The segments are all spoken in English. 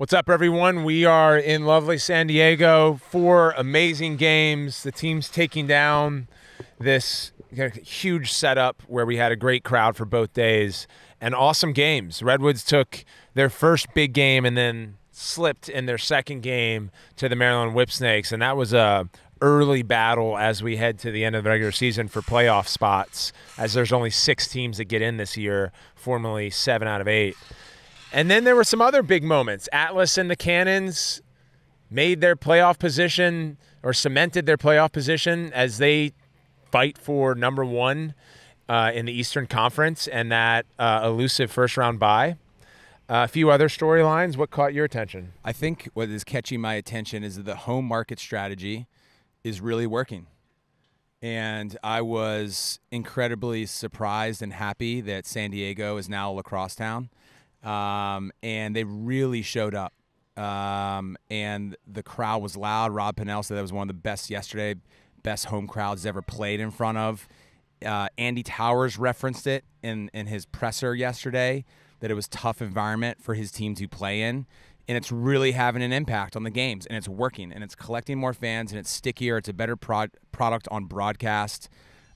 What's up, everyone? We are in lovely San Diego. Four amazing games. The team's taking down this huge setup where we had a great crowd for both days and awesome games. Redwoods took their first big game and then slipped in their second game to the Maryland Whipsnakes, and that was a early battle as we head to the end of the regular season for playoff spots, as there's only six teams that get in this year, formerly seven out of eight. And then there were some other big moments. Atlas and the Cannons made their playoff position or cemented their playoff position as they fight for number one uh, in the Eastern Conference and that uh, elusive first round bye. Uh, a few other storylines. What caught your attention? I think what is catching my attention is that the home market strategy is really working. And I was incredibly surprised and happy that San Diego is now a lacrosse town um, and they really showed up. Um, and the crowd was loud. Rob Pannell said that was one of the best yesterday, best home crowds ever played in front of. Uh, Andy Towers referenced it in in his presser yesterday that it was tough environment for his team to play in, and it's really having an impact on the games, and it's working, and it's collecting more fans, and it's stickier. It's a better prod- product on broadcast.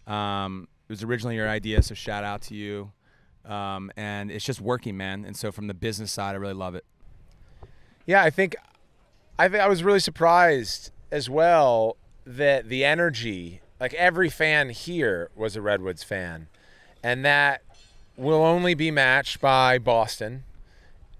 Um, it was originally your idea, so shout out to you. Um, and it's just working, man. And so from the business side, I really love it. Yeah, I think I think I was really surprised as well that the energy, like every fan here was a Redwoods fan, and that will only be matched by Boston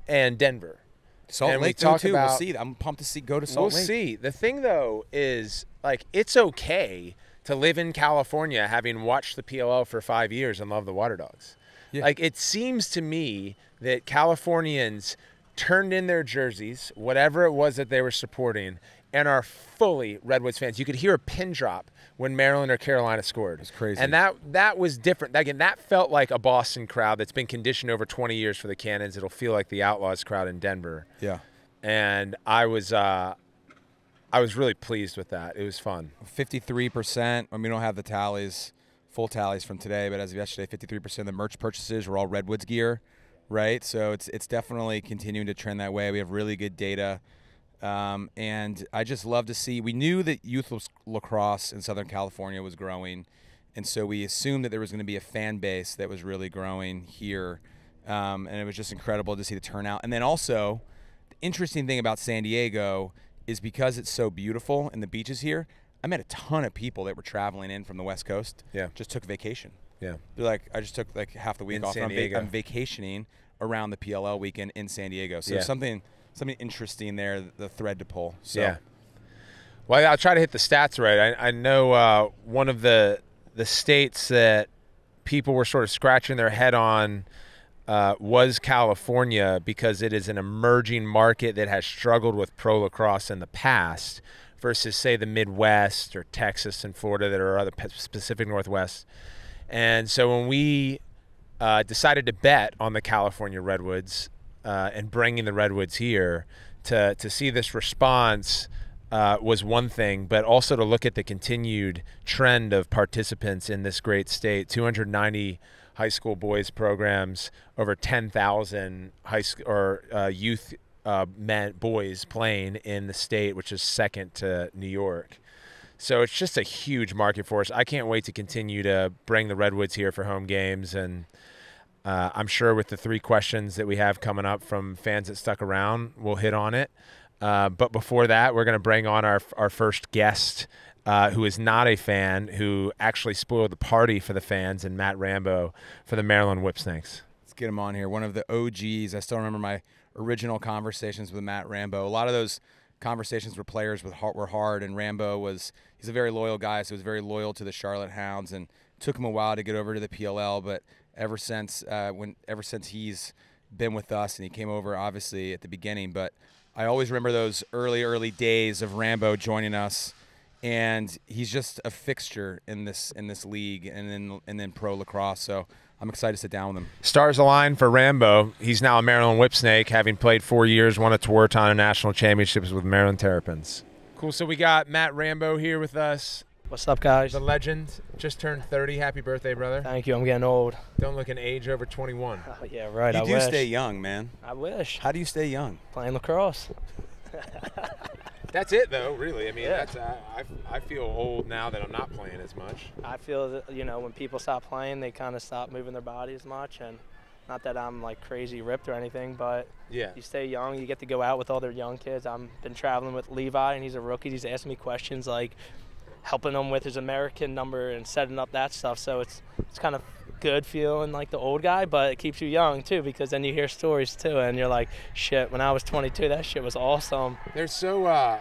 and Denver. Salt and Lake, we talk too. About, we'll see. I'm pumped to see go to Salt we'll Lake. see. The thing though is like it's okay to live in California having watched the PLL for five years and love the Water Dogs. Yeah. Like it seems to me that Californians turned in their jerseys, whatever it was that they were supporting, and are fully Redwoods fans. You could hear a pin drop when Maryland or Carolina scored. It's crazy. And that that was different. Again, that felt like a Boston crowd that's been conditioned over 20 years for the Cannons. It'll feel like the Outlaws crowd in Denver. Yeah. And I was uh, I was really pleased with that. It was fun. 53%. I mean, we don't have the tallies full tallies from today, but as of yesterday, 53% of the merch purchases were all Redwoods gear, right? So it's it's definitely continuing to trend that way. We have really good data. Um, and I just love to see. We knew that youth lacrosse in Southern California was growing, and so we assumed that there was going to be a fan base that was really growing here, um, and it was just incredible to see the turnout. And then also, the interesting thing about San Diego is because it's so beautiful and the beaches here, I met a ton of people that were traveling in from the West Coast. Yeah. Just took vacation. Yeah. They're like, I just took like half the week in off. San I'm, Diego. I'm vacationing around the PLL weekend in San Diego. So yeah. something something interesting there, the thread to pull. So. Yeah. Well, I'll try to hit the stats right. I, I know uh, one of the the states that people were sort of scratching their head on uh, was California because it is an emerging market that has struggled with pro lacrosse in the past versus say the Midwest or Texas and Florida that are other Pacific Northwest. And so when we uh, decided to bet on the California Redwoods uh, and bringing the Redwoods here to to see this response. Uh, was one thing, but also to look at the continued trend of participants in this great state. 290 high school boys programs, over 10,000 high school or uh, youth uh, men boys playing in the state, which is second to New York. So it's just a huge market for us. I can't wait to continue to bring the Redwoods here for home games, and uh, I'm sure with the three questions that we have coming up from fans that stuck around, we'll hit on it. Uh, but before that, we're going to bring on our our first guest. Uh, who is not a fan, who actually spoiled the party for the fans, and Matt Rambo for the Maryland Whipsnakes. Let's get him on here. One of the OGs. I still remember my original conversations with Matt Rambo. A lot of those conversations with players with heart were hard, and Rambo was he's a very loyal guy, so he was very loyal to the Charlotte Hounds, and took him a while to get over to the PLL. But ever since uh, when ever since he's been with us, and he came over obviously at the beginning, but I always remember those early early days of Rambo joining us. And he's just a fixture in this in this league and then and then pro lacrosse. So I'm excited to sit down with him. Stars align for Rambo. He's now a Maryland Whipsnake, having played four years, won a Tewaaraton national championships with Maryland Terrapins. Cool. So we got Matt Rambo here with us. What's up, guys? The legend just turned 30. Happy birthday, brother. Thank you. I'm getting old. Don't look an age over 21. Oh, yeah, right. You I do wish. stay young, man. I wish. How do you stay young? Playing lacrosse. That's it, though, really. I mean, Yeah. that's I, I, I feel old now that I'm not playing as much. I feel that you know when people stop playing, they kind of stop moving their body as much, and not that I'm like crazy ripped or anything, but Yeah. you stay young. You get to go out with other young kids. I've been traveling with Levi, and he's a rookie. He's asking me questions like helping him with his American number and setting up that stuff. So it's it's kind of good feeling like the old guy, but it keeps you young too because then you hear stories too, and you're like, shit. When I was 22, that shit was awesome. There's so uh,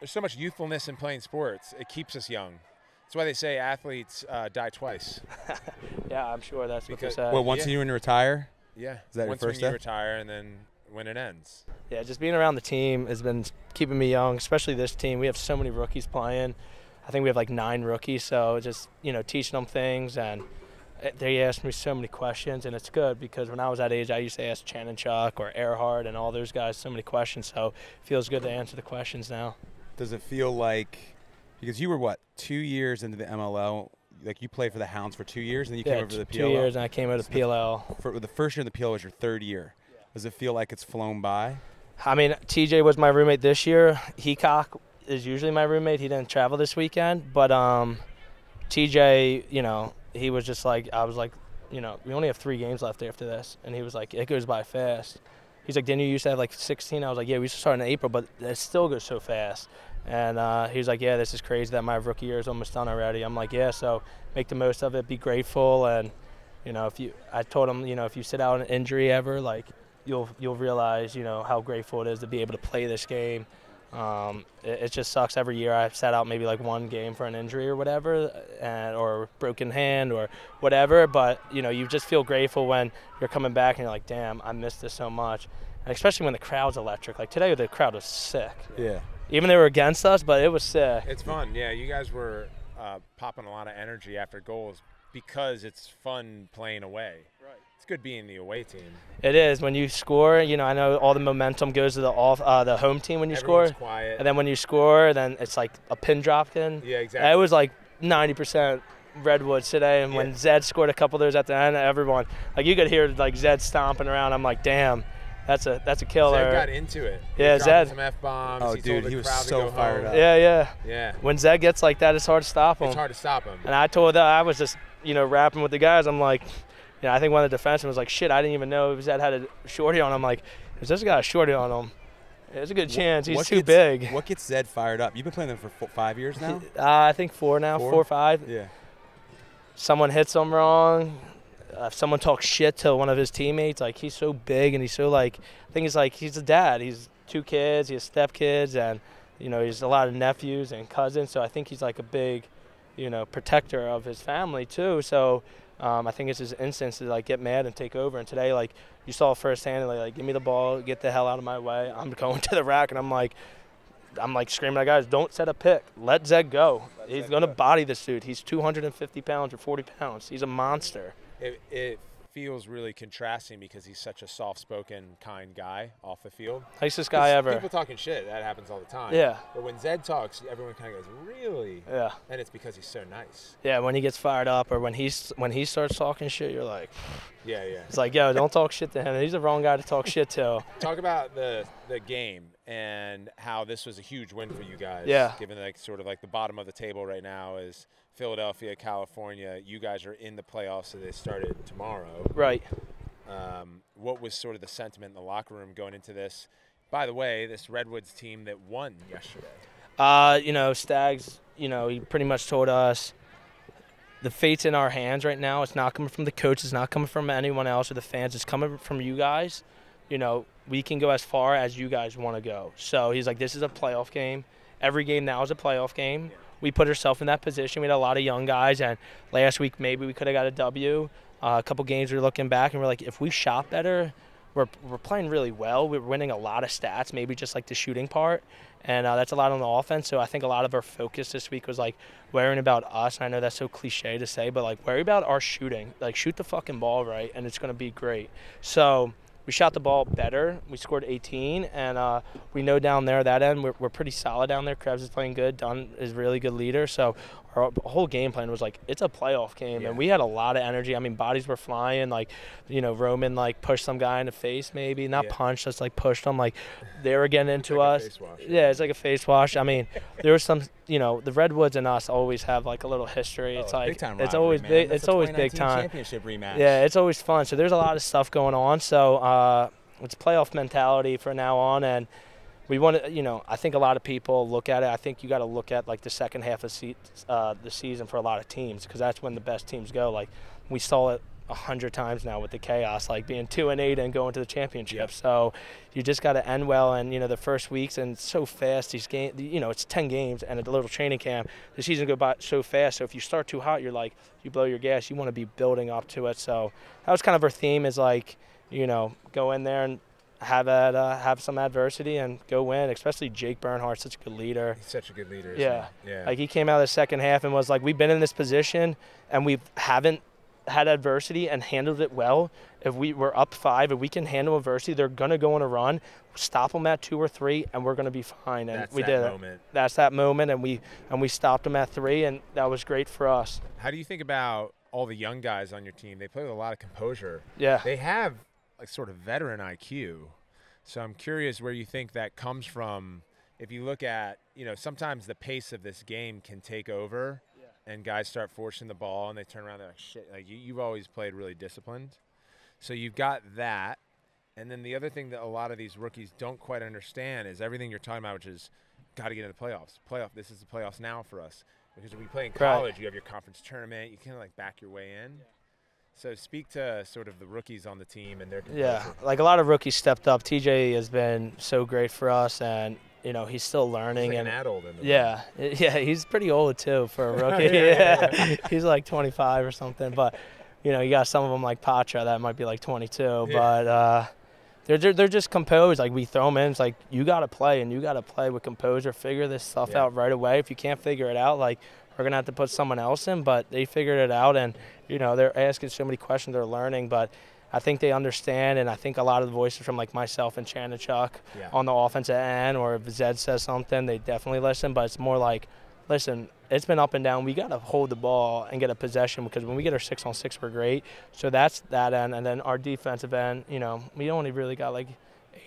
there's so much youthfulness in playing sports. It keeps us young. That's why they say athletes uh, die twice. Yeah, I'm sure that's what they Because- say. well, once yeah. you and retire, Yeah. Is that your Once first when you retire and then when it ends. Yeah, just being around the team has been keeping me young, especially this team. We have so many rookies playing. I think we have like nine rookies, so just you know teaching them things and they asked me so many questions, and it's good because when I was that age, I used to ask Chanenchuk or Earhart and all those guys so many questions. So it feels good to answer the questions now. does it feel like because you were what two years into the MLL? Like you played for the Hounds for two years, and then you yeah, came over to the PLL. two years, and I came out of the- PLL. For the first year in the PLL was your third year. Does it feel like it's flown by? I mean, TJ was my roommate this year. Heacock is usually my roommate. He didn't travel this weekend, but um, TJ, you know, he was just like, I was like, you know, we only have three games left after this, and he was like, it goes by fast. He's like, didn't you used to have like 16? I was like, yeah, we used to start in April, but it still goes so fast. And uh, he was like, yeah, this is crazy that my rookie year is almost done already. I'm like, yeah, so make the most of it, be grateful, and you know, if you, I told him, you know, if you sit out an injury ever, like you'll you'll realize, you know, how grateful it is to be able to play this game. Um, it, it just sucks every year. I've sat out maybe like one game for an injury or whatever, and or broken hand or whatever. But you know, you just feel grateful when you're coming back and you're like, damn, I missed this so much. And especially when the crowd's electric. Like today, the crowd was sick. Yeah. Even they were against us, but it was sick. It's fun. Yeah, you guys were uh, popping a lot of energy after goals because it's fun playing away. Right. It's good being the away team. It is when you score. You know, I know all the momentum goes to the off uh, the home team when you Everyone's score, quiet. and then when you score, then it's like a pin drop in. yeah, exactly. It was like 90% Redwoods today, and when Zed scored a couple of those at the end, everyone like you could hear like Zed stomping around. I'm like, damn, that's a that's a killer. Zed got into it. He Yeah, was dropping Zed. Some f bombs. Oh, he dude, told the he was so fired home. up. yeah, yeah. Yeah, When Zed gets like that, it's hard to stop him. it's hard to stop him. And I told that I was just you know rapping with the guys. I'm like, you know, I think one of the defensemen was like, shit, I didn't even know Zed had a shorty on. him. Like, is this guy a shorty on him? There's a good chance. He's What too gets- big. What gets Zed fired up? You've been playing them for fo- five years now. Uh, I think four now, Four? four or five. yeah. someone hits him wrong, uh, if someone talks shit to one of his teammates, like he's so big and he's so like, I think he's like he's a dad. He's two kids, he has stepkids, and you know he's a lot of nephews and cousins. So I think he's like a big, you know, protector of his family too. So um, I think it's his instance to like get mad and take over. And today, like you saw firsthand, like, like give me the ball, get the hell out of my way. I'm going to the rack, and I'm like. I'm like screaming at guys, don't set a pick. Let Zed go. He's Zed going to go. body this dude. He's 250 pounds or 40 pounds. He's a monster. It, it feels really contrasting because he's such a soft-spoken, kind guy off the field. Nicest guy ever. People talking shit. That happens all the time. Yeah. But when Zed talks, everyone kind of goes, "Really?" Yeah. And it's because he's so nice. Yeah, when he gets fired up or when he's when he starts talking shit, you're like, Yeah, yeah. it's like, yo, don't talk shit to him. He's the wrong guy to talk shit to. Talk about the the game and how this was a huge win for you guys. Yeah. Given like sort of like the bottom of the table right now is Philadelphia, California. You guys are in the playoffs, so they started tomorrow. Right. Um, what was sort of the sentiment in the locker room going into this? By the way, this Redwoods team that won yesterday. Uh, you know, Stags, you know, he pretty much told us the fate's in our hands right now. It's not coming from the coach. It's not coming from anyone else or the fans. It's coming from you guys. You know, we can go as far as you guys want to go. So he's like, this is a playoff game. Every game now is a playoff game. We put ourselves in that position. We had a lot of young guys, and last week maybe we could have got a W. Uh, a couple games we are looking back, and we're like, if we shot better, we're, we're playing really well. We're winning a lot of stats, maybe just like the shooting part. And uh, that's a lot on the offense. So I think a lot of our focus this week was like worrying about us. And I know that's so cliche to say, but like worry about our shooting. Like shoot the fucking ball right, and it's going to be great. So we shot the ball better. We scored 18, and uh, we know down there that end we're, we're pretty solid down there. Krebs is playing good. Dunn is really good leader. So our whole game plan was like it's a playoff game, Yeah. and we had a lot of energy. I mean, bodies were flying. Like, you know, Roman like pushed some guy in the face, maybe not Yeah. punched, just like pushed him. Like they were getting into like us. Yeah, it's like a face wash. I mean, there was some, you know, the Redwoods and us always have like a little history. It's Oh, like big time it's always man. big. That's It's always big time. Championship rematch. Yeah, it's always fun. So there's a lot of stuff going on. So uh, it's playoff mentality from now on, and we want to. You know, I think a lot of people look at it. I think you got to look at like the second half of se- uh, the season for a lot of teams because that's when the best teams go. Like we saw it a hundred times now with the chaos, like being two and eight and going to the championship. So you just got to end well, and you know the first weeks and so fast. These games, you know, it's ten games and a little training camp. The season go by so fast. So if you start too hot, you're like you blow your gas. You want to be building up to it. So that was kind of our theme is like you know go in there and have at uh, have some adversity and go win. Especially Jake Bernhardt, such a good leader. He's such a good leader. Yeah. Yeah. Like he came out of the second half and was like, "We've been in this position and we haven't had adversity and handled it well. If we were up five, if we can handle adversity, they're gonna go on a run. Stop them at two or three, and we're gonna be fine." And That's we that did it. moment. That's that moment, and we and we stopped them at three, and that was great for us. How do you think about all the young guys on your team? They play with a lot of composure. Yeah. They have like sort of veteran IQ. So I'm curious where you think that comes from. If you look at, you know, sometimes the pace of this game can take over and guys start forcing the ball and they turn around they're like shit. Like you, you've always played really disciplined. So you've got that. And then the other thing that a lot of these rookies don't quite understand is everything you're talking about, which is got to get into the playoffs. Playoff. This is the playoffs now for us because when we play in Right. college, you have your conference tournament. You kind of like back your way in. So speak to sort of the rookies on the team and their Yeah, like a lot of rookies stepped up. TJ has been so great for us, and you know he's still He's learning. like and an adult Yeah, yeah, he's pretty old too for a rookie. Yeah, yeah, yeah, he's like 25 or something. But you know, you got some of them like Patra that might be like 22. Yeah. But uh, they're, they're they're just composed. Like we throw them in, it's like you got to play and you got to play with composure. Figure this stuff out right away. If you can't figure it out, like we're gonna have to put someone else in. But they figured it out, and you know they're asking so many questions. They're learning, but. I think they understand, and I think a lot of the voices from like myself and Chanenchuk Yeah. on the offensive end, or if Zed says something, they definitely listen. But it's more like, listen, it's been up and down. We got to hold the ball and get a possession because when we get our six on six, we're great. So that's that end, and then our defensive end. You know, we only really got like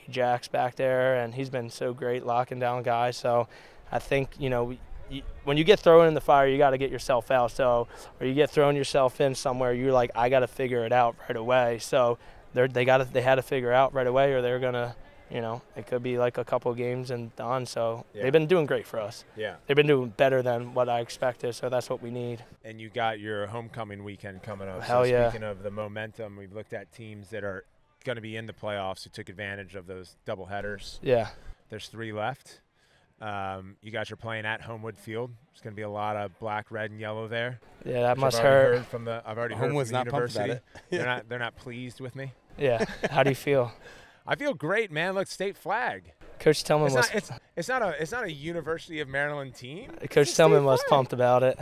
Ajax back there, and he's been so great locking down guys. So I think you know. We, you, when you get thrown in the fire, you got to get yourself out. So, or you get thrown yourself in somewhere, you're like, I got to figure it out right away. So, they they got to they had to figure out right away, or they're gonna, you know, it could be like a couple games and done. So Yeah. they've been doing great for us. Yeah. They've been doing better than what I expected. So that's what we need. And you got your homecoming weekend coming up. Hell so yeah. Speaking of the momentum, we've looked at teams that are going to be in the playoffs who took advantage of those double headers. Yeah, There's three left. Um, you guys are playing at Homewood Field. There's going to be a lot of black, red, and yellow there. yeah, that must I've hurt. Heard from the, I've already heard Homewood's from the not pumped about university. it. they're not. They're not pleased with me. Yeah. How do you feel? I feel great, man. Look, state flag. Coach Tillman It's was not. It's, it's not a. It's not a University of Maryland team. Coach Tillman was pumped about it.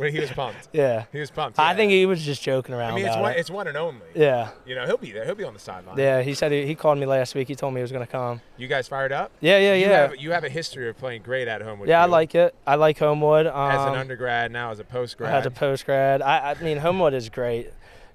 Well, he was pumped. Yeah. He was pumped. I think he was just joking around I mean, it's one. it. It's one and only. Yeah. You know, he'll be there. He'll be on the sideline. Yeah, he said he, he called me last week. He told me he was gonna come. You guys fired up? Yeah, yeah, You yeah. have, you have a history of playing great at Homewood. yeah, I like it. I like Homewood. Um, As an undergrad, now as a post grad. As a post grad, I, I mean Homewood is great.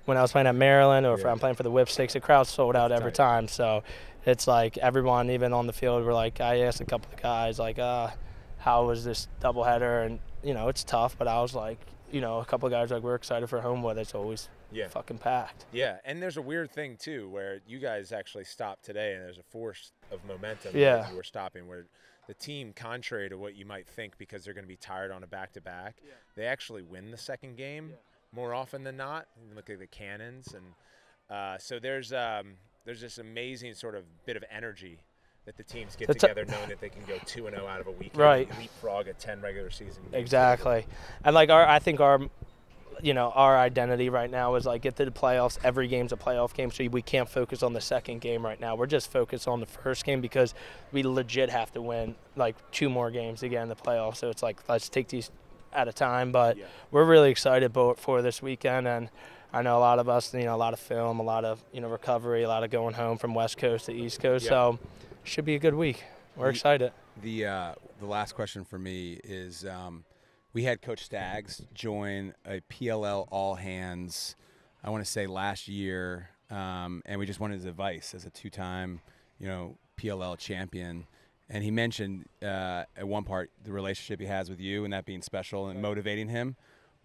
When I was playing at Maryland, or if I'm playing for the Whipsticks, the crowd sold out every time. So it's like everyone, even on the field, were like, I asked a couple of guys, like, uh, how was this doubleheader? And you know, it's tough, but I was like, you know, a couple of guys like, we're excited for Homewood. It's always yeah. fucking packed. Yeah, and there's a weird thing too, where you guys actually stopped today, and there's a force of momentum Yeah. that you were stopping, where the team, contrary to what you might think, because they're going to be tired on a back-to-back, they actually win the second game more often than not. Look at the Cannons, and uh, so there's um, there's this amazing sort of bit of energy that the teams get That's a- together, knowing that they can go two and zero out of a weekend, Right. and leapfrog a ten regular season. games. Exactly. And like our, I think our, you know, our identity right now is like get to the playoffs. Every game's a playoff game, so we can't focus on the second game right now. We're just focused on the first game because we legit have to win like two more games to get in the playoffs. So it's like let's take these at a time. But Yeah. we're really excited bo- for this weekend, and I know a lot of us, you know, a lot of film, a lot of you know recovery, a lot of going home from West Coast to East Coast. Yeah. So should be a good week. We're Ye- excited. The uh, the last question for me is, um, we had Coach Staggs join a PLL all hands. I want to say last year, um, and we just wanted his advice as a two-time, you know, PLL champion. And he mentioned uh, at one part the relationship he has with you, and that being special and motivating him.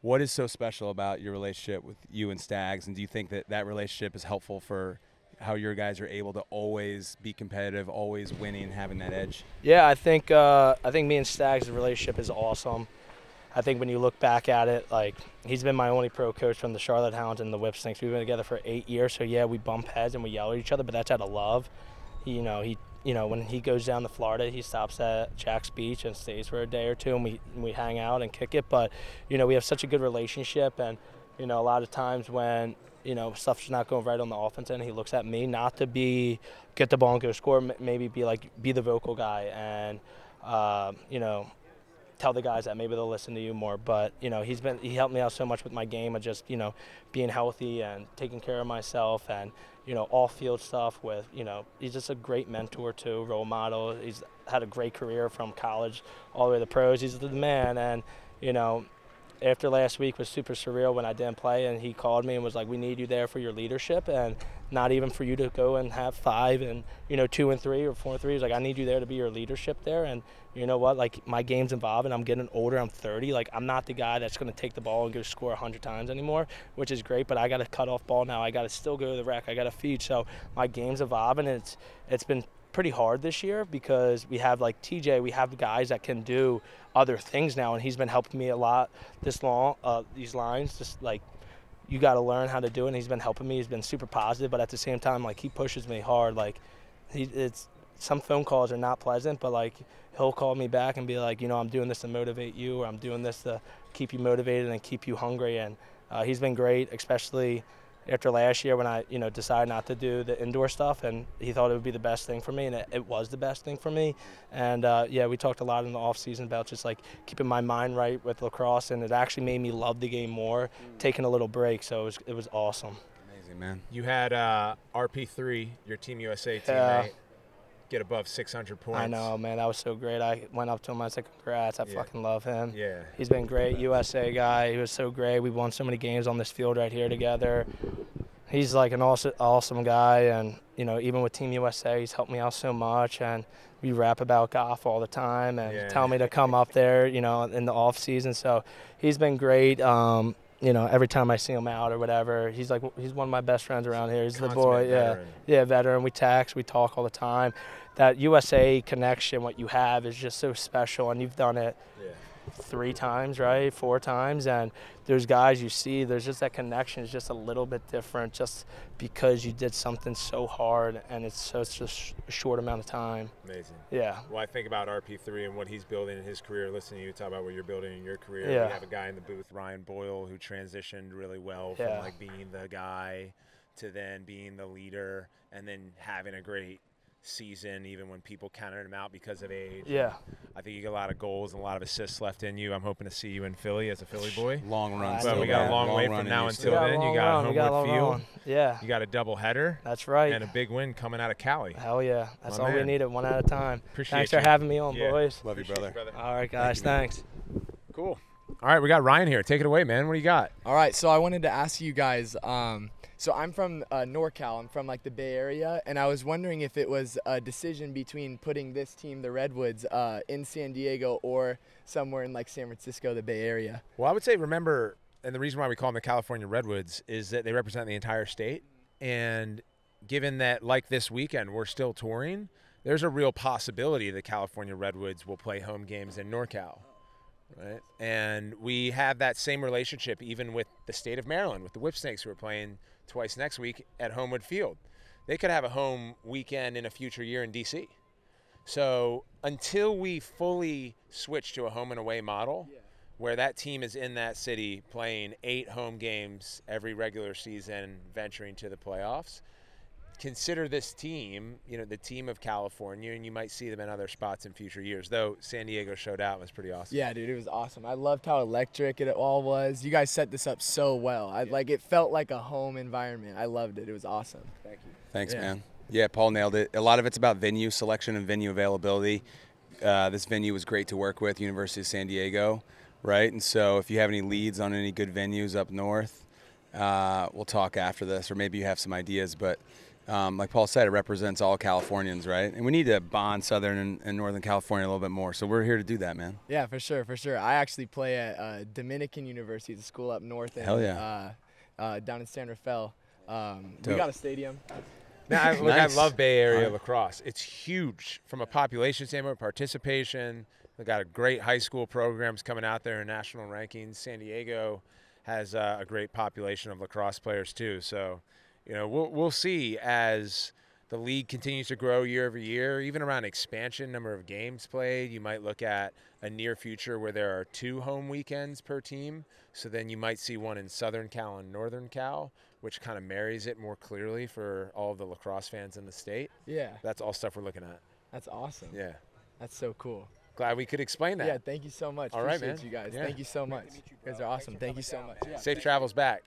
What is so special about your relationship with you and Stags? and do you think that that relationship is helpful for how your guys are able to always be competitive, always winning, having that edge? Yeah, I think uh, I think me and Stags' relationship is awesome. I think when you look back at it, like he's been my only pro coach from the Charlotte Hounds and the Whip Snakes. We've been together for eight years, so yeah, we bump heads and we yell at each other, but that's out of love. He, you know, he, you know, when he goes down to Florida, he stops at Jax Beach and stays for a day or two, and we we hang out and kick it. But you know, we have such a good relationship, and you know, a lot of times when you know stuff's not going right on the offense end, he looks at me not to be get the ball and go score, maybe be like be the vocal guy and. Uh, you know, tell the guys that maybe they'll listen to you more. But you know, he's been he helped me out so much with my game of just you know being healthy and taking care of myself and you know all field stuff. With you know, he's just a great mentor too, role model. He's had a great career from college all the way to the pros. He's the man, and you know. After last week was super surreal when I didn't play, and he called me and was like, "We need you there for your leadership, and not even for you to go and have five and you know two and three or four and three. He's like, I need you there to be your leadership there, and you know what? Like my game's evolving. I'm getting older. I'm 30. Like I'm not the guy that's going to take the ball and go score 100 times anymore, which is great. But I got to cut off ball now. I got to still go to the rack. I got to feed. So my game's evolving. And it's it's been pretty hard this year because we have like TJ. We have guys that can do other things now, and he's been helping me a lot this long. Uh, these lines, just like you got to learn how to do it. And he's been helping me. He's been super positive, but at the same time, like he pushes me hard. Like he, it's some phone calls are not pleasant, but like he'll call me back and be like, you know, I'm doing this to motivate you, or I'm doing this to keep you motivated and keep you hungry. And uh, he's been great, especially after last year when I, you know, decided not to do the indoor stuff, and he thought it would be the best thing for me, and it, it was the best thing for me. And uh, yeah, we talked a lot in the off season about just like keeping my mind right with lacrosse, and it actually made me love the game more, taking a little break. So it was it was awesome. Amazing, man. You had uh, RP3, your Team USA teammate. Yeah get above 600 points. I know, man. That was so great. I went up to him. I said, "Congrats! I Yeah. fucking love him. Yeah. He's been great. USA guy. He was so great. We won so many games on this field right here together. He's like an awesome, awesome guy, and you know, even with Team USA, he's helped me out so much. And we rap about golf all the time, and Yeah. tell me to come up there, you know, in the off season. So he's been great. Um, you know, every time I see him out or whatever, he's like he's one of my best friends around here. He's the boy, Consummate yeah. veteran. Yeah, veteran. We text, we talk all the time. That USA connection, what you have, is just so special, and you've done it Yeah. Three times, right? Four times, and there's guys you see. There's just that connection is just a little bit different, just because you did something so hard and it's such a sh- short amount of time. Amazing. Yeah, Well, I think about RP3 and what he's building in his career. Listening to you talk about what you're building in your career. Yeah. We have a guy in the booth, Ryan Boyle, who transitioned really well Yeah. from like being the guy to then being the leader and then having a great season even when people counted him out because of age. yeah. I think you got a lot of goals and a lot of assists left in you. I'm hoping to see you in Philly as a Philly boy. Long run. Well, still, we got a man. long way from now until still. We then, you long got run, got a Homewood Field. run. Yeah, You got a double header that's right. and a big win coming out of Cali. Hell yeah, that's My all we man. needed, one at a time. Appreciate Thanks you. for having me on, Yeah. boys. Love you, Appreciate brother. All right, guys, you, man. thanks. Cool. All right, we got Ryan here. Take it away, man. What do you got? All right, so I wanted to ask you guys. Um, so I'm from uh, NorCal. I'm from like the Bay Area, and I was wondering if it was a decision between putting this team, the Redwoods, uh, in San Diego or somewhere in like San Francisco, the Bay Area. Well, I would say remember, and the reason why we call them the California Redwoods is that they represent the entire state. And given that, like this weekend, we're still touring, there's a real possibility the California Redwoods will play home games in NorCal. Right. And we have that same relationship even with the state of Maryland, with the Whip Snakes who are playing twice next week at Homewood Field. They could have a home weekend in a future year in DC. So until we fully switch to a home and away model, where that team is in that city playing eight home games every regular season, venturing to the playoffs, consider this team, you know, the team of California, and you might see them in other spots in future years. Though San Diego showed out and was pretty awesome. Yeah, dude, it was awesome. I loved how electric it all was. You guys set this up so well. I like it felt like a home environment. I loved it. It was awesome. Thank you. Thanks, Yeah. man. Yeah, Paul nailed it. A lot of it's about venue selection and venue availability. Uh, this venue was great to work with, University of San Diego. right? And so if you have any leads on any good venues up north, uh, we'll talk after this, or maybe you have some ideas. But um, like Paul said, it represents all Californians, right? And we need to bond Southern and, and Northern California a little bit more. So we're here to do that, man. Yeah, for sure, for sure. I actually play at uh, Dominican University, the school up north. In, Hell yeah. Uh, uh, down in San Rafael. Um, we got a stadium. Now, I, look, Nice. I love Bay Area Alright. lacrosse. It's huge from a population standpoint, participation. They got a great high school programs coming out there in national rankings. San Diego has uh, a great population of lacrosse players too. So, you know, we'll we'll see as the league continues to grow year over year, even around expansion, number of games played. You might look at a near future where there are two home weekends per team. So then you might see one in Southern Cal and Northern Cal, which kind of marries it more clearly for all the lacrosse fans in the state. Yeah, That's all stuff we're looking at. that's awesome. Yeah. That's so cool. Glad we could explain that. Yeah, thank you so much. All right, Appreciate man. you guys. Yeah. Thank you so much. You guys are awesome. Thank you so much. Yeah. Safe travels back.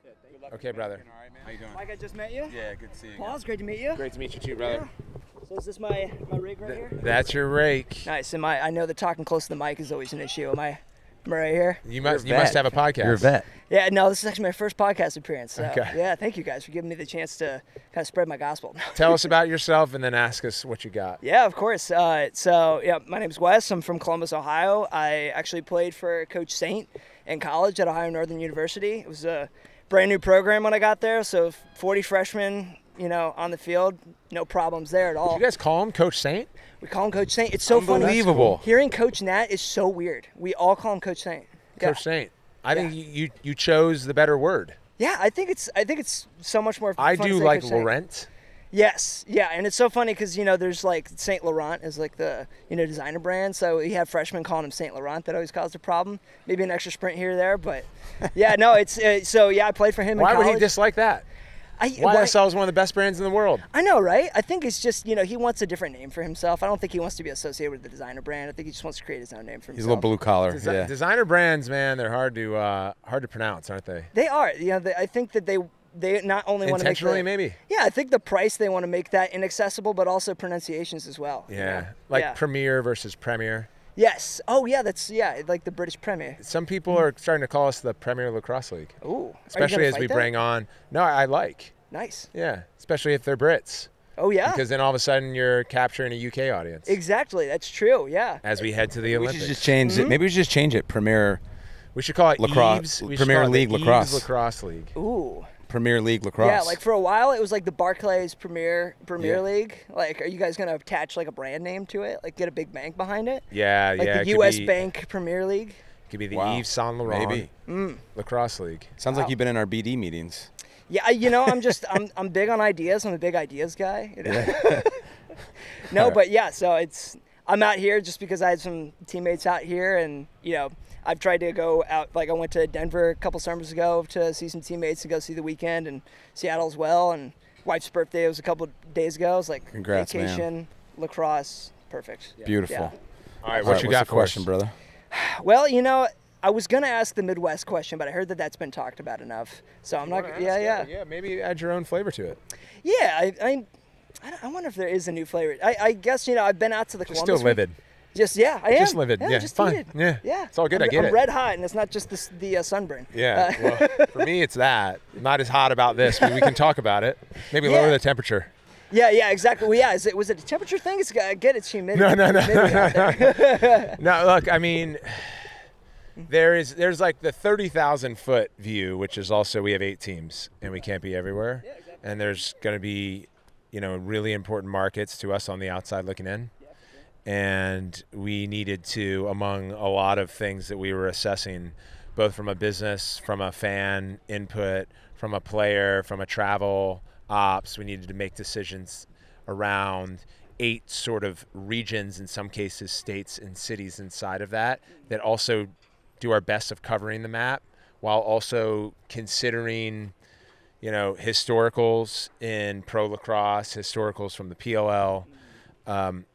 Okay, brother. How you doing? Mike, I just met you. Yeah, good seeing Paul, it's great to meet you. Great to meet you too, brother. So is this my my rig right here? That's your rake. Nice. Am I? I know the talking close to the mic is always an issue. Am I? Am right here? You must You're you a must have a podcast. You're a vet. Yeah. No, this is actually my first podcast appearance. So, Okay. Yeah. Thank you guys for giving me the chance to kind of spread my gospel. Tell us about yourself and then ask us what you got. Yeah, of course. Uh, so, yeah, my name's Wes. I'm from Columbus, Ohio. I actually played for Coach Saint in college at Ohio Northern University. It was a brand new program when I got there, so 40 freshmen, you know, on the field, no problems there at all. You guys call him Coach Saint? We call him Coach Saint. It's so funny. Unbelievable. Hearing Coach Nat is so weird. We all call him Coach Saint. Yeah. Coach Saint. I think you, you you chose the better word. Yeah, I think it's I think it's so much more. I fun to do like Coach Saint. Laurent. Yes, yeah, and it's so funny because you know there's like Saint Laurent is like the you know designer brand, so we have freshmen calling him Saint Laurent. That always caused a problem. Maybe an extra sprint here or there, but yeah, no, it's uh, so yeah. I played for him. Why in would he dislike that? I, why- YSL is one of the best brands in the world. I know, right? I think it's just you know he wants a different name for himself. I don't think he wants to be associated with the designer brand. I think he just wants to create his own name for himself. He's a little blue collar. Desi- yeah. Designer brands, man, they're hard to uh, hard to pronounce, aren't they? They are. You know, they, I think that they they not only want to make Intentionally, the, maybe. Yeah, I think the price they want to make that inaccessible, but also pronunciations as well. you Yeah, know? like Yeah. Premier versus Premier. Yes. Oh yeah, that's yeah, like the British Premier. Some people are starting to call us the Premier Lacrosse League, Ooh. Are you especially gonna as we that? bring on. No, I like. Nice. Yeah, especially if they're Brits, Oh yeah. because then all of a sudden you're capturing a UK audience exactly. That's true. Yeah. as we head to the We Olympics. should just change Mm-hmm. it. Maybe we should just change it. Premier we should call it Lacrosse- Eves. We Premier call it League Eves Lacrosse. Lacrosse League. Ooh. Premier League lacrosse. Yeah, like for a while it was like the Barclays Premier Premier Yeah. League. Like, are you guys gonna attach like a brand name to it? Like, get a big bank behind it? Yeah, Like yeah. the U.S. be- Bank Premier League. Could be the Wow. Yves Saint Laurent Maybe. Mm. Lacrosse League. Sounds like you've been in our BD meetings. Yeah, you know, I'm just I'm I'm big on ideas. I'm a big ideas guy. you know? no, but yeah, so it's I'm out here just because I had some teammates out here, and you know, I've tried to go out. Like I went to Denver a couple summers ago to see some teammates and go see the weekend, and Seattle as well. And wife's birthday was a couple days ago. It was like Congrats, man. vacation, lacrosse, perfect. Beautiful. Yeah. All right, All what right, you got for question, us? brother? Well, you know, I was gonna ask the Midwest question, but I heard that that's been talked about enough, so I'm not. Wanna Yeah, yeah. yeah. Maybe add your own flavor to it. Yeah, I, I, I wonder if there is a new flavor. I, I guess you know I've been out to the Just Columbus. still livid. Just yeah, I am. Just livid. Yeah, just fine. heated. Yeah. yeah. It's all good, I'm, I get I'm it. red hot, and it's not just the the uh, sunburn. Yeah. Uh, well, for me, it's that. Not as hot about this, but we can talk about it. Maybe Yeah. lower the temperature. yeah, yeah, exactly. Well, yeah. Is it was it a temperature thing? It's I get it's humidity. No, no, no, there. No, look, I mean, there is there's like the thirty thousand foot view, which is also we have eight teams and we can't be everywhere, yeah, exactly. and there's going to be, you know, really important markets to us on the outside looking in, and we needed to, among a lot of things that we were assessing, both from a business, from a fan input, from a player, from a travel ops, we needed to make decisions around eight sort of regions, in some cases, states and cities inside of that, that also do our best of covering the map while also considering, you know, historicals in pro lacrosse, historicals from the PLL. Um,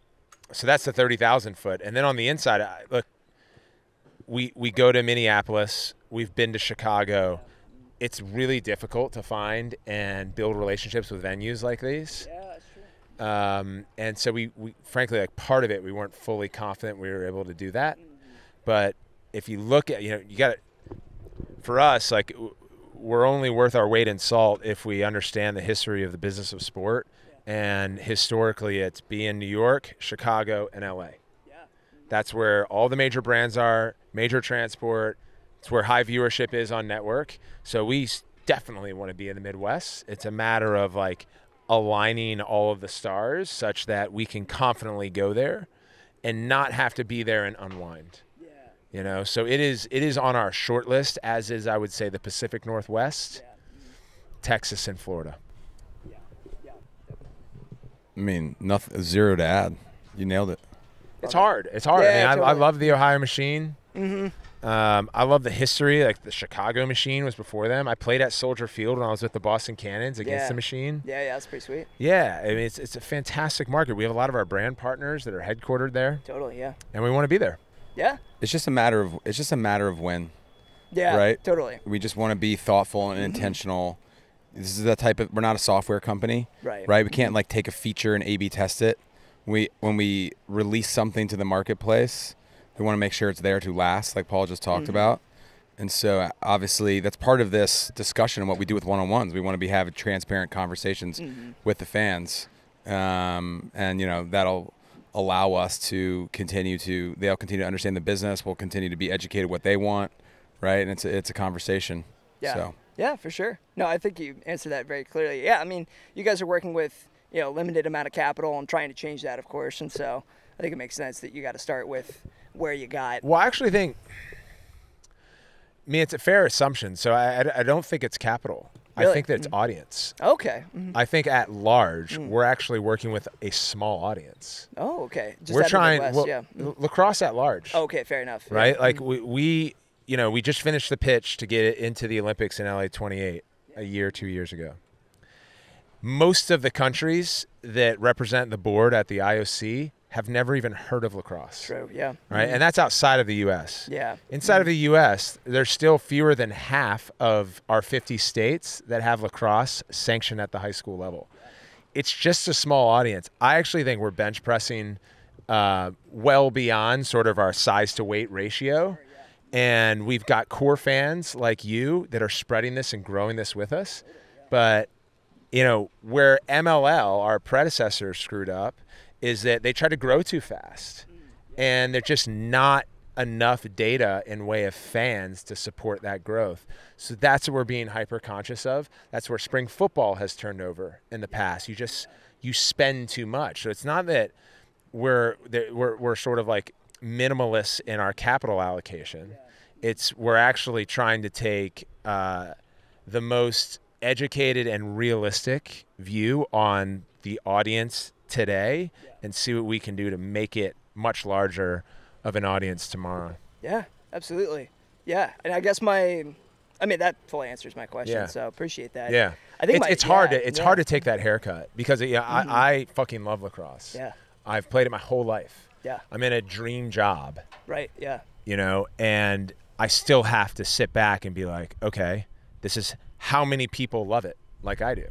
so that's the 30,000 foot. And then on the inside, I, look, we, we go to Minneapolis, we've been to Chicago. It's really difficult to find and build relationships with venues like these. yeah, that's true. Um, and so we, we, frankly, like part of it, we weren't fully confident we were able to do that. But if you look at you know you got to for us like w- we're only worth our weight in salt if we understand the history of the business of sport and historically it's be in New York, Chicago, and LA. Yeah. That's where all the major brands are, major transport. It's where high viewership is on network. So we definitely want to be in the Midwest. It's a matter of like aligning all of the stars such that we can confidently go there and not have to be there and unwind. You know, so it is it is on our short list, as is I would say the Pacific Northwest, Texas, and Florida. I mean, nothing, zero to add. You nailed it. It's hard. It's hard. Yeah, I mean, I, I love the Ohio Machine. Mm-hmm. Um, I love the history. Like the Chicago Machine was before them. I played at Soldier Field when I was with the Boston Cannons against Yeah. the Machine. Yeah, yeah, that's pretty sweet. Yeah, I mean, it's it's a fantastic market. We have a lot of our brand partners that are headquartered there, Totally, yeah. and we want to be there. Yeah. It's just a matter of it's just a matter of when. Yeah. Right. Totally. We just want to be thoughtful and intentional. This is the type of we're not a software company, Right. right? We can't like take a feature and A/B test it. We when we release something to the marketplace, we want to make sure it's there to last, like Paul just talked about. And so obviously that's part of this discussion and what we do with one-on-ones. We want to be having transparent conversations with the fans, um, and you know that'll allow us to continue to they'll continue to understand the business. We'll continue to be educated what they want, right? And it's a, it's a conversation. Yeah. So. Yeah, for sure. No, I think you answered that very clearly. Yeah, I mean, you guys are working with you know limited amount of capital and trying to change that, of course, and so I think it makes sense that you got to start with where you got. Well, I actually think, I mean, it's a fair assumption. So I, I, I don't think it's capital. I think that it's audience. Okay. mhm. I think at large, Mm. we're actually working with a small audience. Oh, okay. Just we're out of the trying, well, yeah. Mm. lacrosse at large. Okay, fair enough. yeah. right? Like we, we, you know, we just finished the pitch to get it into the Olympics in LA 28 a year, two years ago. Most of the countries that represent the board at the IOC have never even heard of lacrosse, True. Yeah. right? And that's outside of the U.S. Yeah. Inside of the U.S., there's still fewer than half of our 50 states that have lacrosse sanctioned at the high school level. It's just a small audience. I actually think we're bench pressing uh, well beyond sort of our size to weight ratio. And we've got core fans like you that are spreading this and growing this with us. But, you know, where MLL, our predecessor, screwed up is that they tried to grow too fast and there's just not enough data in way of fans to support that growth. So that's what we're being hyper conscious of. That's where spring football has turned over in the past. You just you spend too much. So it's not that we're we're we're sort of like minimalists in our capital allocation. It's we're actually trying to take uh, the most educated and realistic view on the audience today and see what we can do to make it much larger of an audience tomorrow. Yeah. Absolutely. Yeah. And I guess my, I mean, that fully answers my question. Yeah. So appreciate that. Yeah, I think it's, my- it's hard yeah, to it's yeah. hard to take that haircut because yeah, I, I fucking love lacrosse. Yeah. I've played it my whole life. Yeah. I'm in a dream job, Right. Yeah. you know, and I still have to sit back and be like, okay, this is how many people love it like I do.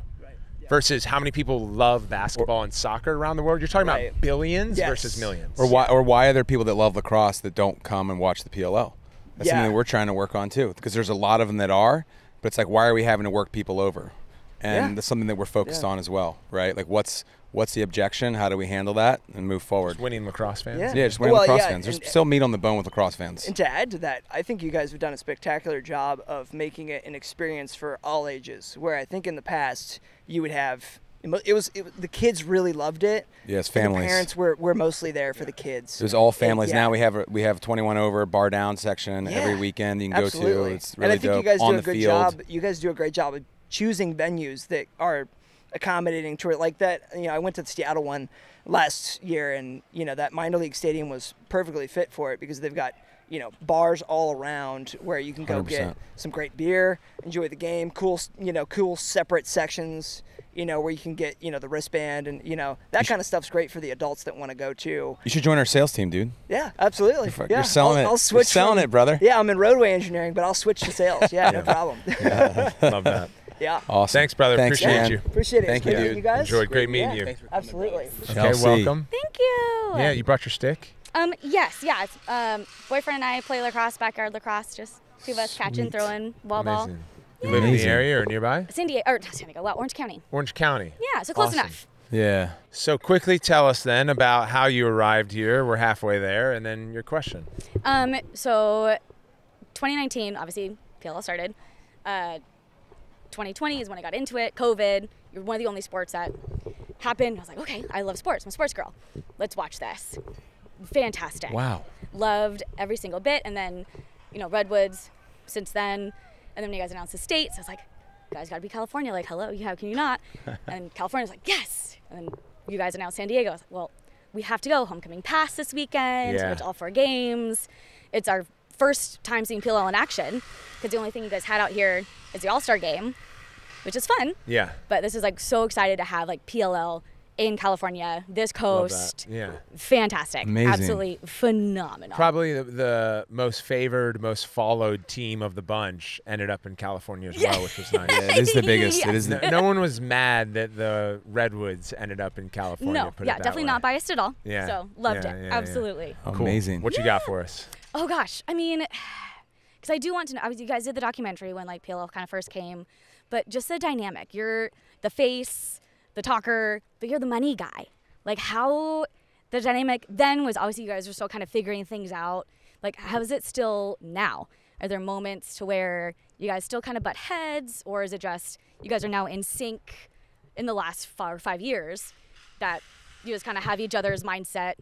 Versus how many people love basketball and soccer around the world. You're talking Right. about billions Yes. versus millions. Or why, or why are there people that love lacrosse that don't come and watch the PLL? That's Yeah. something that we're trying to work on too, because there's a lot of them that are, but it's like, why are we having to work people over? And Yeah. that's something that we're focused Yeah. on as well, right? Like, what's what's the objection? How do we handle that and move forward? winning lacrosse fans. Yeah. Yeah, just winning Well, lacrosse yeah, fans. There's and- still meat on the bone with lacrosse fans. And to add to that, I think you guys have done a spectacular job of making it an experience for all ages. Where I think in the past you would have it was, it, was- the kids really loved it. Yes, families. The parents were, were mostly there for the kids. It was all And- families. yeah. Now we have a, we have 21 over bar down section every weekend you can go to. It's really and I think dope you guys on do a good field. job. You guys do a great job of choosing venues that are accommodating to it. Like that, you know, I went to the Seattle one last year, and you know that minor league stadium was perfectly fit for it because they've got you know bars all around where you can go 100%. get some great beer, enjoy the game, cool, you know, cool separate sections. You know where you can get you know the wristband and you know that kind of stuff's great for the adults that want to go too. You should join our sales team, dude. Yeah, absolutely. You're, yeah, selling I'll, it. I'll You're switch selling from- it, brother. Yeah, I'm in roadway engineering, but I'll switch to sales. Yeah, no problem. Love that. Yeah. Awesome. Thanks, brother. Thanks, Appreciate man. you. Appreciate it. Thank It's you, dude. you guys. Enjoyed. Great meeting Yeah, you. Absolutely. Okay, Chelsea. welcome. Thank you. Yeah, you brought your stick. Um, yes, yeah. It's, um, boyfriend and I play lacrosse, backyard lacrosse, just two of us catching, throwing wall ball. Amazing. You live in the area or nearby? San Diego, or not San Diego, wow, Orange County. Orange County. Yeah, so close Awesome. enough. Yeah. So quickly tell us then about how you arrived here. We're halfway there, and then your question. Um, so 2019, obviously, PLL started. Uh, 2020 is when I got into it. COVID, you're one of the only sports that happened. I was like, okay, I love sports. I'm a sports girl. Let's watch this. Fantastic. Wow. Loved every single bit. And then, you know, Redwoods since then. And then when you guys announced the states, I was like, you guys got to be California. Like, hello, how can you not? and California's like, yes. And then you guys announced San Diego. I was like, well, we have to go. Homecoming pass this weekend. Yeah. Watch all four games. It's our first time seeing PLL in action because the only thing you guys had out here is the All Star game, which is fun. Yeah. But this is like so excited to have like PLL in California, this coast. Yeah. Fantastic. Amazing. Absolutely phenomenal. Probably the, the most favored, most followed team of the bunch ended up in California as well, which was nice. Yeah, it is the biggest. It is No, the, no one was mad that the Redwoods ended up in California. no, put yeah, that definitely way. not biased at all. Yeah, So loved yeah, it. yeah, yeah. Absolutely. Cool. amazing. What you got for us? Oh gosh, I mean, because I do want to know. Obviously, you guys did the documentary when like PLL kind of first came, but just the dynamic. You're the face, the talker, but you're the money guy. Like how the dynamic then was obviously you guys were still kind of figuring things out. Like how is it still now? Are there moments to where you guys still kind of butt heads, or is it just you guys are now in sync in the last four or five years that you just kind of have each other's mindset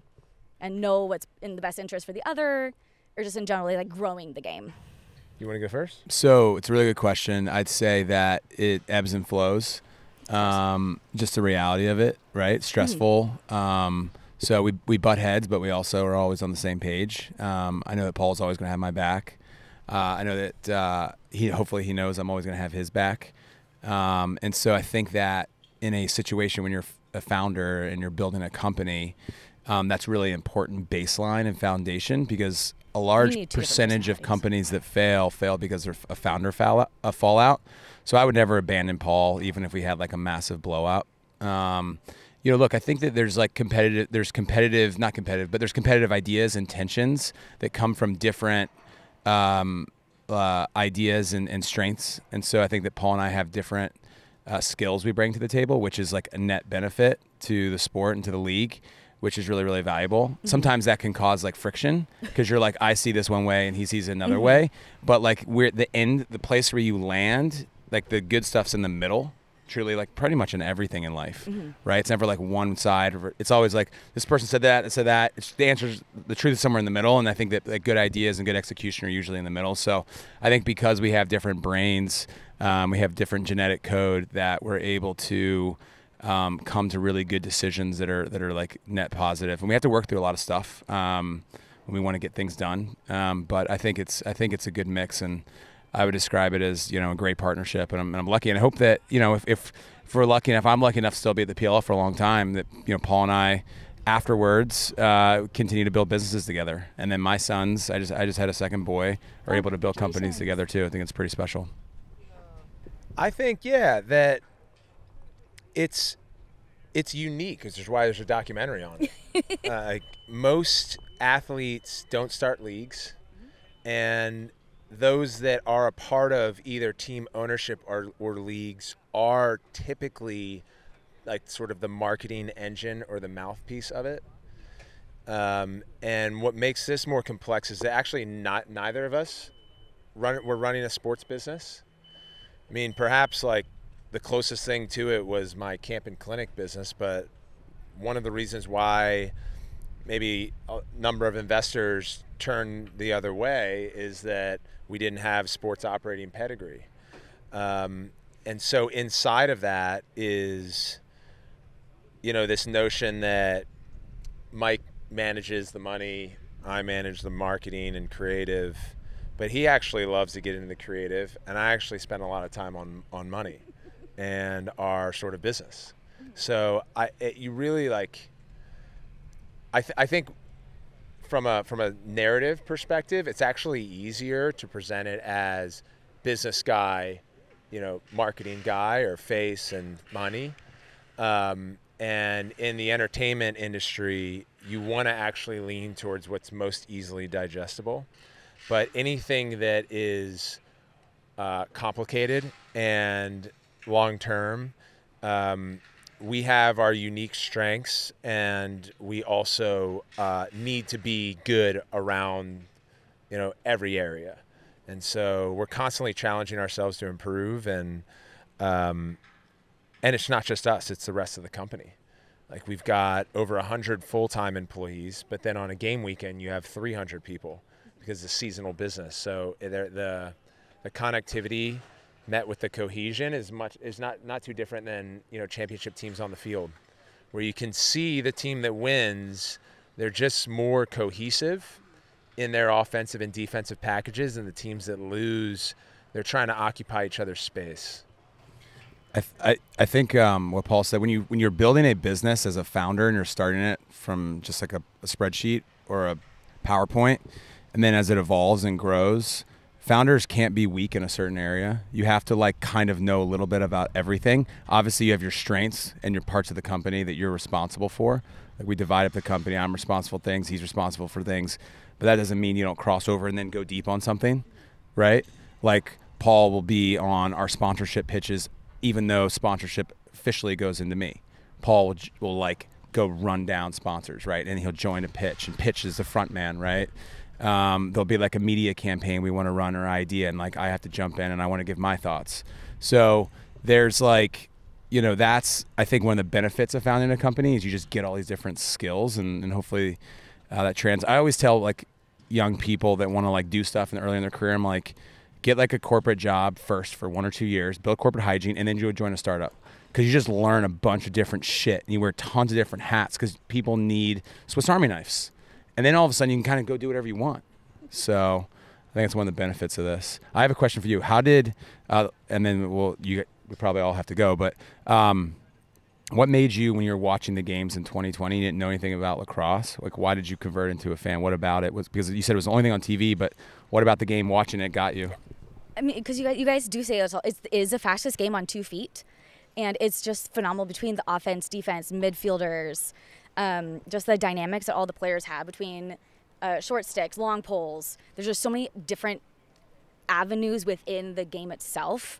and know what's in the best interest for the other, or just in generally like growing the game? You want to go first? So it's a really good question. I'd say that it ebbs and flows. Um, just the reality of it, right? Stressful. Um, so we, we butt heads, but we also are always on the same page. Um, I know that Paul's always going to have my back. Uh, I know that uh, he hopefully he knows I'm always going to have his back. Um, and so I think that in a situation when you're a founder and you're building a company, um, that's really important baseline and foundation because a large need two different percentage of companies that fail fail because they're a founder fall a fallout. So I would never abandon Paul, even if we had like a massive blowout. Um, you know, look, I think that there's like competitive, there's competitive, not competitive, but there's competitive ideas and tensions that come from different um, uh, ideas and, and strengths. And so I think that Paul and I have different uh, skills we bring to the table, which is like a net benefit to the sport and to the league, which is really, really valuable. Mm-hmm. Sometimes that can cause like friction because you're like, I see this one way and he sees it another mm-hmm. way. But like, we're at the end, the place where you land, like the good stuff's in the middle. Truly, like pretty much in everything in life, mm-hmm. right? It's never like one side. It's always like this person said that, and said that. It's, the answer is the truth is somewhere in the middle, and I think that like, good ideas and good execution are usually in the middle. So I think because we have different brains, um, we have different genetic code that we're able to um, come to really good decisions that are that are like net positive. And we have to work through a lot of stuff um, when we want to get things done. Um, but I think it's I think it's a good mix, and I would describe it as you know a great partnership. And I'm, and I'm lucky, and I hope that you know if, if if we're lucky enough, I'm lucky enough to still be at the PLL for a long time. That you know Paul and I. Afterwards, uh, continue to build businesses together, and then my sons. I just I just had a second boy. Are able to build companies together too. I think it's pretty special. I think yeah that it's it's unique, which is why there's a documentary on it. uh, like most athletes don't start leagues, and those that are a part of either team ownership or, or leagues are typically like sort of the marketing engine or the mouthpiece of it. Um, and what makes this more complex is that actually not neither of us run we're running a sports business. I mean, perhaps like the closest thing to it was my camp and clinic business, but one of the reasons why maybe a number of investors turn the other way is that we didn't have sports operating pedigree. Um, and so inside of that is, you know, this notion that Mike manages the money, I manage the marketing and creative, but he actually loves to get into the creative, and I actually spend a lot of time on on money and our sort of business. So I, it, you really like. I th- I think from a from a narrative perspective, it's actually easier to present it as business guy, you know, marketing guy or face and money. Um, and in the entertainment industry, you want to actually lean towards what's most easily digestible. But anything that is uh, complicated and long term, um, we have our unique strengths, and we also uh, need to be good around, you know, every area. And so we're constantly challenging ourselves to improve, and um, and it's not just us; it's the rest of the company. Like we've got over hundred full-time employees, but then on a game weekend you have 300 people because it's a seasonal business. So eh, the the connectivity met with the cohesion is much is not not too different than you know championship teams on the field, where you can see the team that wins, they're just more cohesive in their offensive and defensive packages, and the teams that lose, they're trying to occupy each other's space. I, I, I think um, what Paul said when you when you're building a business as a founder and you're starting it from just like a, a spreadsheet or a PowerPoint, and then as it evolves and grows, founders can't be weak in a certain area. You have to like kind of know a little bit about everything. Obviously, you have your strengths and your parts of the company that you're responsible for. Like we divide up the company. I'm responsible for things. He's responsible for things, but that doesn't mean you don't cross over and then go deep on something, right? Like Paul will be on our sponsorship pitches, even though sponsorship officially goes into me. Paul will, will like go run down sponsors, right? And he'll join a pitch, and pitch is the front man, right? Um, there'll be like a media campaign. We want to run or idea and like i have to jump in and i want to give my thoughts. So there's like you know that's i think one of the benefits of founding a company is you just get all these different skills and, and hopefully uh, that trans i always tell like young people that want to like do stuff in the early in their career i'm like get like a corporate job first for one or two years build corporate hygiene and then you join a startup. Because you just learn a bunch of different shit and you wear tons of different hats because people need swiss army knives and then all of a sudden you can kind of go do whatever you want. So I think that's one of the benefits of this. I have a question for you. How did, uh, and then we'll you we probably all have to go, but um, what made you when you were watching the games in 2020? You didn't know anything about lacrosse. Like, why did you convert into a fan? What about it was because you said it was the only thing on TV, but what about the game watching it got you? I mean, because you guys, you guys do say it's, it's the fastest game on two feet, and it's just phenomenal between the offense, defense, midfielders um, just the dynamics that all the players have between uh, short sticks, long poles. There's just so many different avenues within the game itself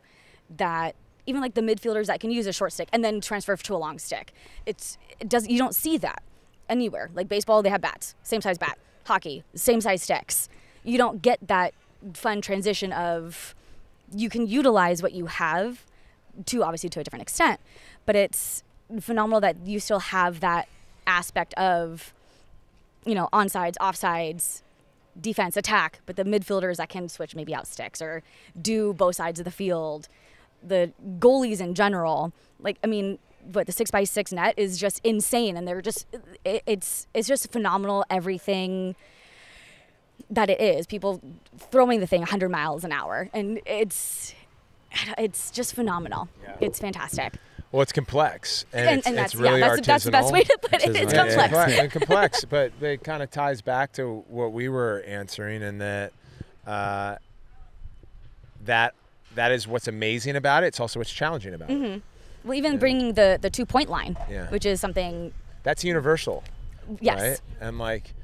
that even like the midfielders that can use a short stick and then transfer to a long stick. It's it does you don't see that anywhere. Like baseball, they have bats, same size bat. Hockey, same size sticks. You don't get that fun transition of you can utilize what you have to obviously to a different extent, but it's phenomenal that you still have that aspect of, you know, onsides, offsides, defense, attack, but the midfielders that can switch maybe out sticks or do both sides of the field. The goalies in general, like I mean, what the six by six net is just insane, and they're just it, it's it's just phenomenal. Everything that it is, people throwing the thing 100 miles an hour, and it's it's just phenomenal. Yeah. It's fantastic. Well, it's complex, and, and, it's, and that's, it's really yeah, that's, artisanal. that's the best way to put it. It's complex. Yeah, and complex, but it kind of ties back to what we were answering, and that uh, that that is what's amazing about it. It's also what's challenging about mm-hmm. it. Well, even yeah. bringing the the two point line, yeah. which is something that's universal. Yes, right? and like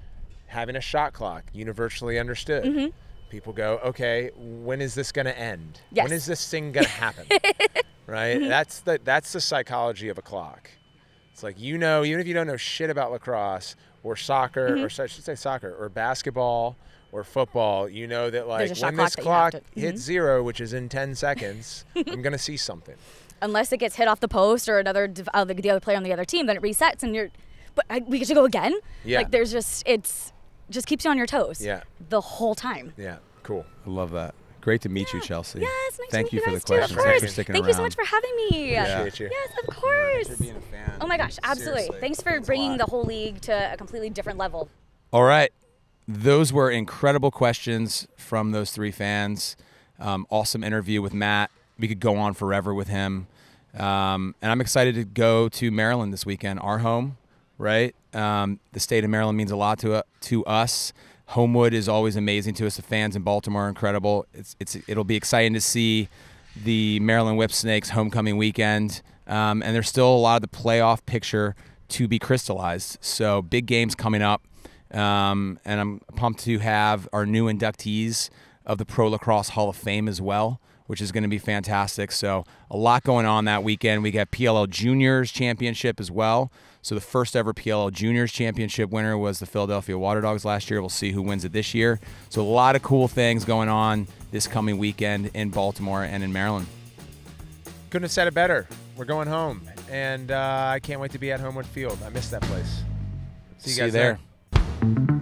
having a shot clock, universally understood. Mm-hmm. People go, okay, when is this going to end? Yes. When is this thing going to happen? right? Mm-hmm. That's the that's the psychology of a clock. It's like you know, even if you don't know shit about lacrosse or soccer, mm-hmm. or I should say soccer or basketball or football, you know that like when this clock to, hits mm-hmm. zero, which is in ten seconds, I'm gonna see something. Unless it gets hit off the post or another uh, the other player on the other team, then it resets and you're. But I, we get to go again. Yeah. Like there's just it's just keeps you on your toes. Yeah. The whole time. Yeah. Cool. I love that. Great to meet yeah. you, Chelsea. Yes, nice Thank to meet you, you for the questions. Too, Thanks for sticking Thank around. you so much for having me. Appreciate you. Yes, of course. Thanks for being a fan. Oh my gosh, absolutely. Seriously. Thanks for bringing the whole league to a completely different level. All right. Those were incredible questions from those three fans. Um, awesome interview with Matt. We could go on forever with him. Um, and I'm excited to go to Maryland this weekend, our home, right? Um, the state of Maryland means a lot to, uh, to us. Homewood is always amazing to us. The fans in Baltimore are incredible. It's, it's, it'll be exciting to see the Maryland Whipsnakes homecoming weekend. um, and there's still a lot of the playoff picture to be crystallized. So big games coming up, um, and I'm pumped to have our new inductees of the Pro Lacrosse Hall of Fame as well, which is going to be fantastic. So a lot going on that weekend. We got PLL Juniors Championship as well. So the first ever PLL Juniors Championship winner was the Philadelphia Waterdogs last year. We'll see who wins it this year. So a lot of cool things going on this coming weekend in Baltimore and in Maryland. Couldn't have said it better. We're going home, and uh, I can't wait to be at Homewood Field. I miss that place. See you See guys you there. there.